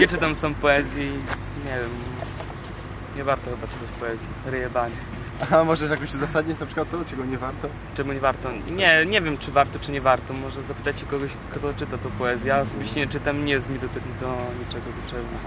nie czytam sam poezji nie wiem. Nie warto chyba czytać poezji. Ryjebanie. A możesz jakoś uzasadnić na przykład to, czego nie warto? Czemu nie warto? Nie, nie wiem czy warto, czy nie warto. Może zapytać kogoś, kto czyta tą poezję. Ja osobiście nie czytam, nie jest mi do, tego- do niczego potrzebne.